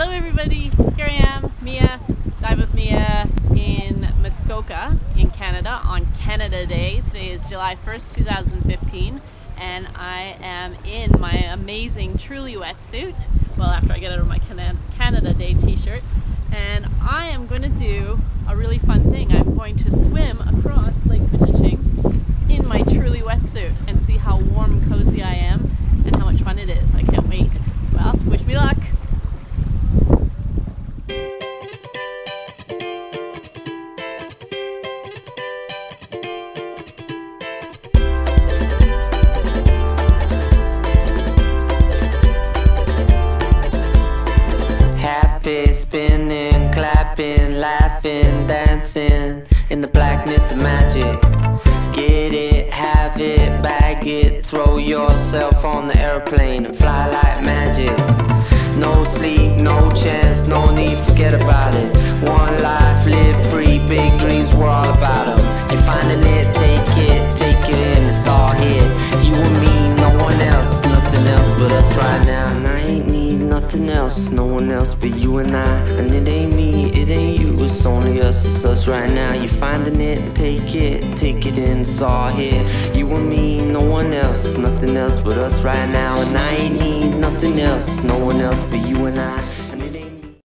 Hello everybody, here I am, Mia, Dive with Mia in Muskoka in Canada on Canada Day. Today is July 1st, 2015 and I am in my amazing Truli wetsuit, well after I get out of my Canada Day t-shirt and I am going to do a really fun thing. I'm going to spinning, clapping, laughing, dancing in the blackness of magic. Get it, have it, bag it, throw yourself on the airplane and fly like magic. No sleep, no chance, no need, forget about it. Nothing else, no one else but you and I. And it ain't me, it ain't you, it's only us, it's us right now. You're finding it, take it, take it in, all here. You and me, no one else, nothing else but us right now. And I ain't need nothing else, no one else but you and I.